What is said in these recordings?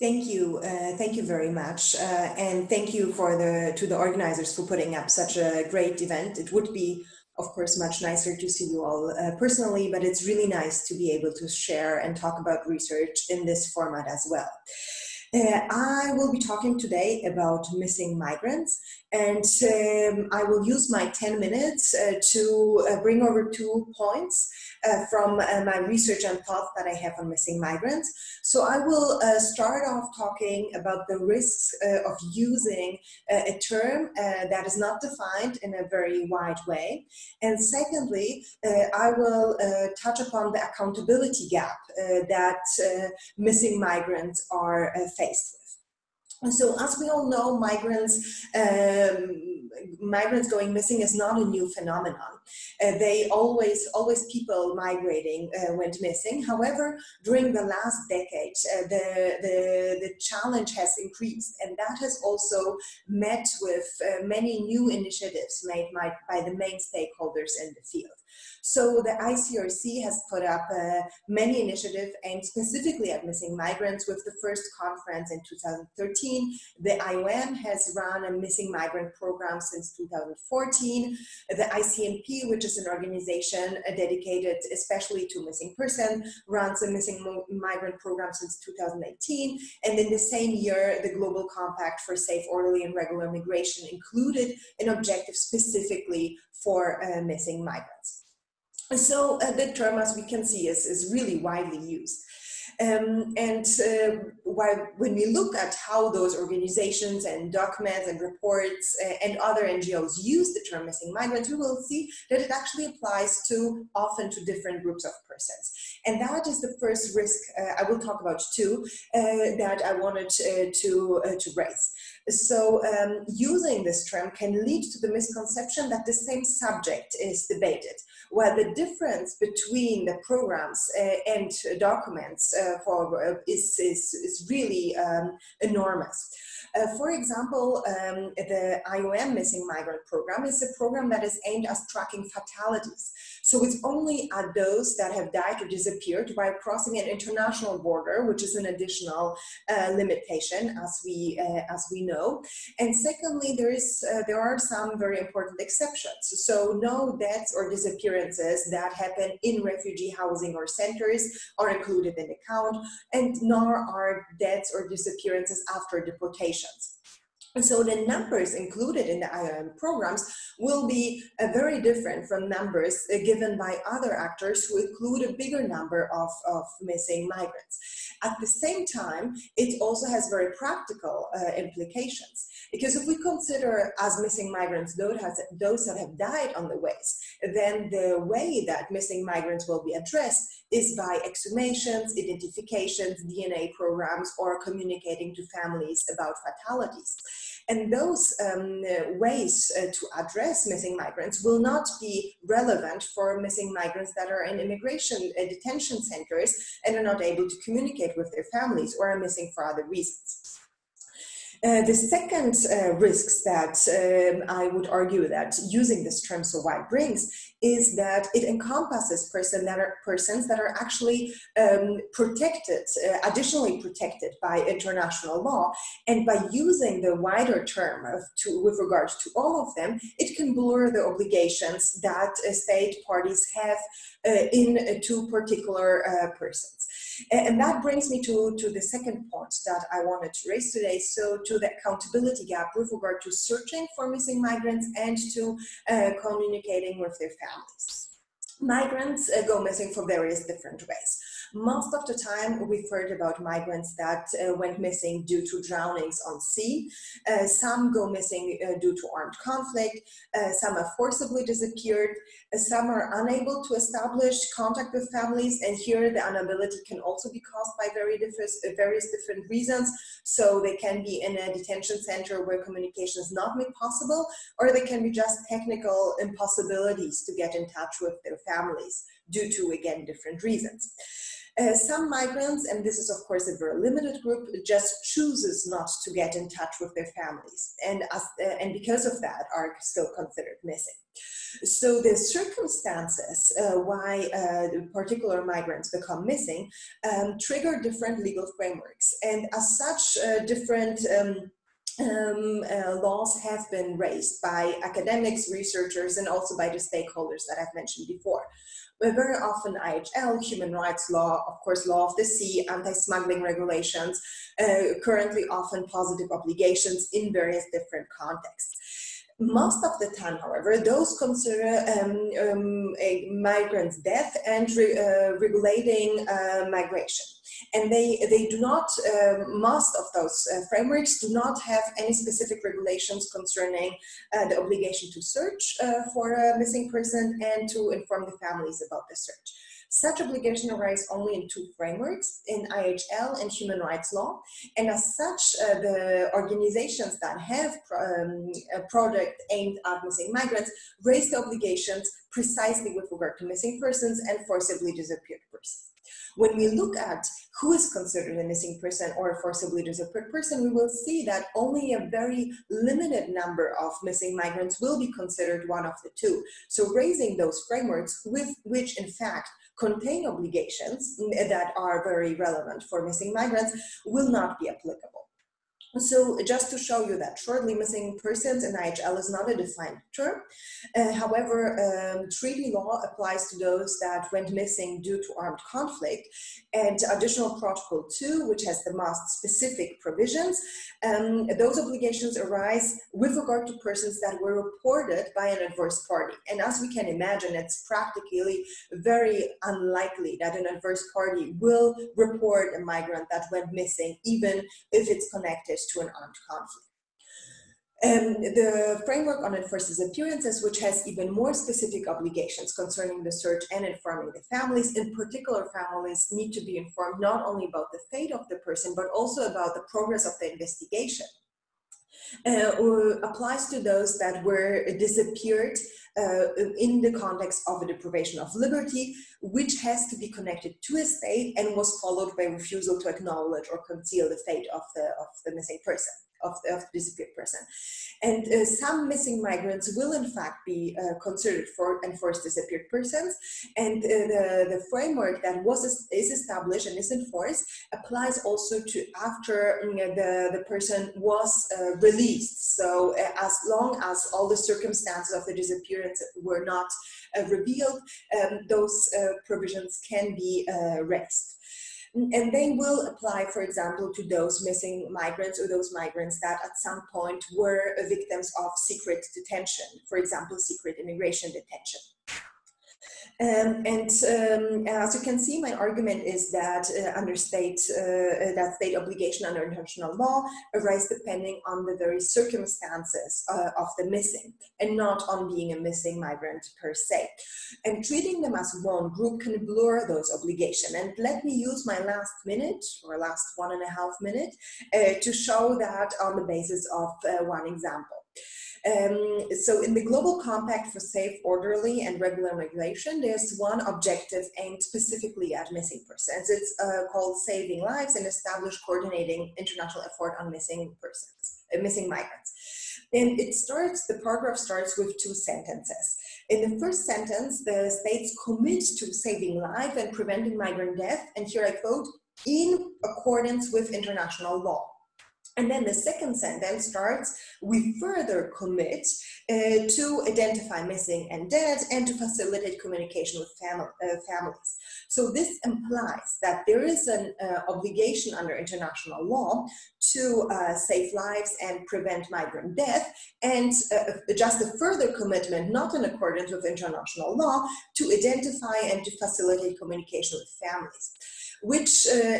Thank you, uh, thank you very much, uh, and thank you for the to the organizers for putting up such a great event. It would be, of course, much nicer to see you all uh, personally, but it's really nice to be able to share and talk about research in this format as well. Uh, I will be talking today about missing migrants, and um, I will use my 10 minutes uh, to uh, bring over two points uh, from uh, my research and thoughts that I have on missing migrants. So I will uh, start off talking about the risks of using a term that is not defined in a very wide way. And secondly, I will touch upon the accountability gap that missing migrants are faced with. So, as we all know, migrants um, migrants going missing is not a new phenomenon. Uh, they always always people migrating uh, went missing. However, during the last decade, uh, the, the the challenge has increased, and that has also met with uh, many new initiatives made by, by the main stakeholders in the field. So the ICRC has put up uh, many initiatives aimed specifically at missing migrants with the first conference in 2013. The IOM has run a missing migrant program since 2014. The ICMP, which is an organization uh, dedicated especially to missing person, runs a missing migrant program since 2018. And in the same year, the Global Compact for Safe, Orderly, and Regular Migration included an objective specifically for uh, missing migrants. So uh, the term, as we can see, is, is really widely used. Um, and uh, when we look at how those organizations and documents and reports uh, and other NGOs use the term missing migrants, we will see that it actually applies to often to different groups of persons. And that is the first risk uh, I will talk about too uh, that I wanted uh, to, uh, to raise. So um, using this term can lead to the misconception that the same subject is debated, while the difference between the programs and documents for uh, is, is, is really um, enormous. Uh, for example, um, the IOM Missing Migrant Program is a program that is aimed at tracking fatalities. So it's only at those that have died or disappeared by crossing an international border, which is an additional uh, limitation, as we uh, as we know. And secondly, there is uh, there are some very important exceptions. So no deaths or disappearances that happen in refugee housing or centers are included in the count, and nor are deaths or disappearances after deportations. And so the numbers included in the IOM programs will be uh, very different from numbers uh, given by other actors who include a bigger number of, of missing migrants. At the same time, it also has very practical uh, implications. Because if we consider as missing migrants those, has, those that have died on the ways, then the way that missing migrants will be addressed is by exhumations, identifications, DNA programs, or communicating to families about fatalities. And those um, ways uh, to address missing migrants will not be relevant for missing migrants that are in immigration uh, detention centers and are not able to communicate with their families or are missing for other reasons. Uh, the second uh, risks that um, I would argue that using this term so wide brings is that it encompasses person that are, persons that are actually um, protected, uh, additionally protected by international law. And by using the wider term of to, with regards to all of them, it can blur the obligations that uh, state parties have uh, in uh, two particular persons. And that brings me to, to the second point that I wanted to raise today. So, to the accountability gap with regard to searching for missing migrants and to uh, communicating with their families around this. Migrants uh, go missing for various different ways. Most of the time, we've heard about migrants that uh, went missing due to drownings on sea. Uh, some go missing uh, due to armed conflict. Uh, some have forcibly disappeared. Uh, some are unable to establish contact with families, and here the inability can also be caused by very different, uh, various different reasons. So they can be in a detention center where communication is not made possible, or they can be just technical impossibilities to get in touch with their families due to, again, different reasons. Uh, some migrants, and this is of course a very limited group, just chooses not to get in touch with their families, and uh, and because of that, are still considered missing. So the circumstances uh, why uh, particular migrants become missing um, trigger different legal frameworks, and as such, uh, different. Um, um, uh, laws have been raised by academics, researchers, and also by the stakeholders that I've mentioned before. But very often IHL, human rights law, of course, law of the sea, anti-smuggling regulations, uh, currently often positive obligations in various different contexts. Most of the time, however, those consider um, um, a migrant's death and re, uh, regulating uh, migration. And they, they do not, uh, most of those uh, frameworks do not have any specific regulations concerning uh, the obligation to search uh, for a missing person and to inform the families about the search. Such obligation arise only in two frameworks, in IHL and human rights law. And as such, uh, the organizations that have um, a project aimed at missing migrants raise the obligations precisely with regard to missing persons and forcibly disappeared persons. When we look at who is considered a missing person or a forcibly disappeared person, we will see that only a very limited number of missing migrants will be considered one of the two. So raising those frameworks with which in fact contain obligations that are very relevant for missing migrants will not be applicable. So just to show you that shortly missing persons in IHL is not a defined term. Uh, however, um, treaty law applies to those that went missing due to armed conflict and additional protocol 2, which has the most specific provisions. Um, those obligations arise with regard to persons that were reported by an adverse party. And as we can imagine, it's practically very unlikely that an adverse party will report a migrant that went missing, even if it's connected to an armed conflict. Um, the framework on enforced disappearances, which has even more specific obligations concerning the search and informing the families, in particular, families need to be informed not only about the fate of the person, but also about the progress of the investigation. Uh, applies to those that were disappeared uh, in the context of a deprivation of liberty, which has to be connected to a state and was followed by refusal to acknowledge or conceal the fate of the, of the missing person of of disappeared person. And uh, some missing migrants will in fact be uh, considered for enforced disappeared persons. And uh, the, the framework that was is established and is enforced applies also to after you know, the, the person was uh, released. So uh, as long as all the circumstances of the disappearance were not uh, revealed, um, those provisions can be raised. And they will apply, for example, to those missing migrants or those migrants that at some point were victims of secret detention, for example, secret immigration detention. Um, and um, as you can see, my argument is that uh, under state uh, that state obligation under international law arises depending on the very circumstances uh, of the missing, and not on being a missing migrant per se. And treating them as one group can blur those obligations. And let me use my last minute or last one and a half minute uh, to show that on the basis of uh, one example. Um, so in the Global Compact for Safe, Orderly and Regular Migration, there's one objective aimed specifically at missing persons. It's uh, called Saving Lives and Establish Coordinating International Effort on Missing Persons, uh, Missing Migrants. And it starts, the paragraph starts with two sentences. In the first sentence, the states commit to saving life and preventing migrant death, and here I quote, in accordance with international law. And then the second sentence starts, we further commit uh, to identify missing and dead and to facilitate communication with uh, families. So this implies that there is an uh, obligation under international law to uh, save lives and prevent migrant death and uh, just a further commitment, not in accordance with international law, to identify and to facilitate communication with families which uh,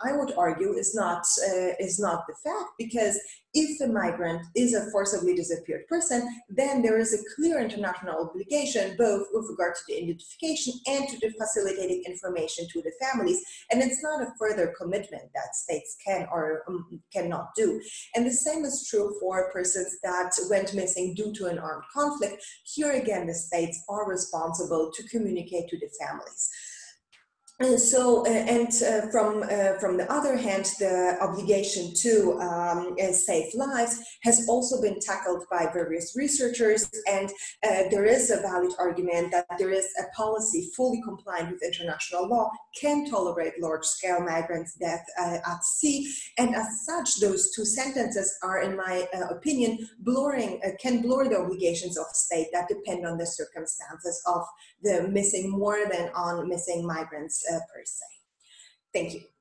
I would argue is not uh, is not the fact because if a migrant is a forcibly disappeared person, then there is a clear international obligation both with regard to the identification and to the facilitating information to the families. And it's not a further commitment that states can or um, cannot do. And the same is true for persons that went missing due to an armed conflict. Here again, the states are responsible to communicate to the families. And so, uh, and uh, from uh, from the other hand, the obligation to um, save lives has also been tackled by various researchers, and there is a valid argument that there is a policy fully compliant with international law can tolerate large-scale migrant death at sea, and as such, those two sentences are, in my opinion, blurring can blur the obligations of state that depend on the circumstances of the missing more than on missing migrants per se. Thank you.